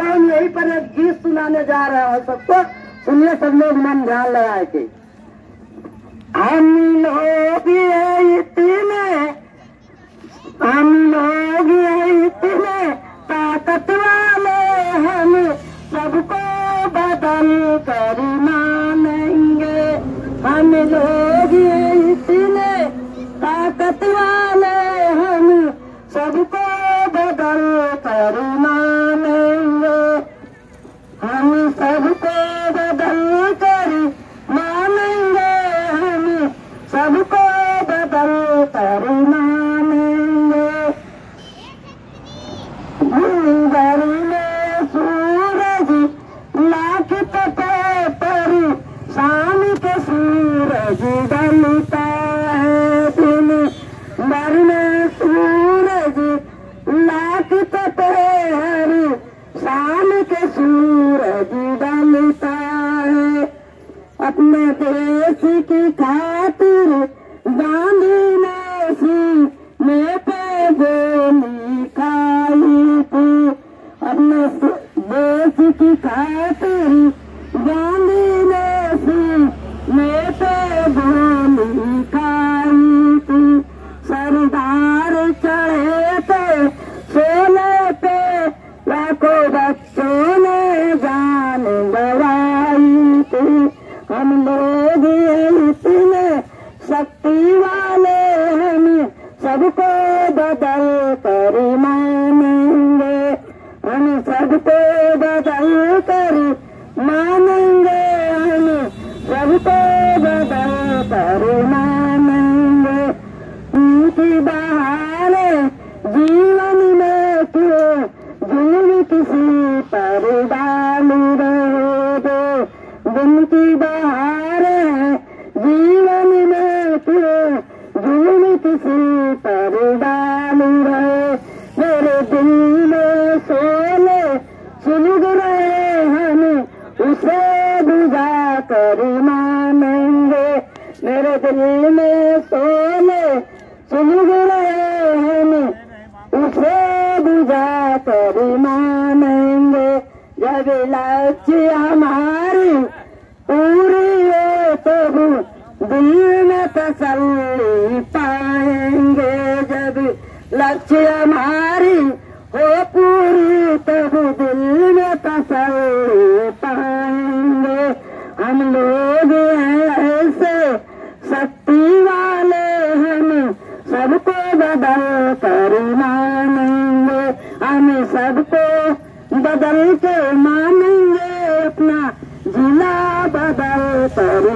हम यही पर एक गीत सुनाने जा रहे हैं सबको सुनिए, सब लोग मन ध्यान लगाए के हम लोग इतने, हम लोग इतने हम सबको बदल कर मानेंगे। हम लोग ये इतने ताकत वाले हम सबको बदल कर मानेंगे हम सबको बदल कर मानेंगे हम सबको बदल कर मानेंगे गुंगर में सूरज लाख तपे पर शाम के ढलता है दिन। भर में सूरज लाख तपे हर शाम के सूरज ढलता है। अपने देश की खातिर गांधी में पे गोली थी। अपने देश की खातिर लाखों बच्चों ने जान गवाई थी। हम लोग इतने शक्ति वाले हम सबको बदल कर मानेंगे। हम सबको पर डाल रहे हो दिन की बहारे जीवन में क्यों जुल्म किसी पर डाल रहे मेरे दिल में सोले सुलग रहे हम उसे बुझा कर मानेंगे मेरे दिल में सोले सुलग रहे हम उसे बुझा कर मानेंगे हमारी पूरी हो तो दिल में तसल्ली पाएंगे जब हो पूरी तो दिल में पाएंगे हम लोग हैं ऐसे शक्ति वाले हम हम सबको बदल के मानेंगे अपना जिला बदल कर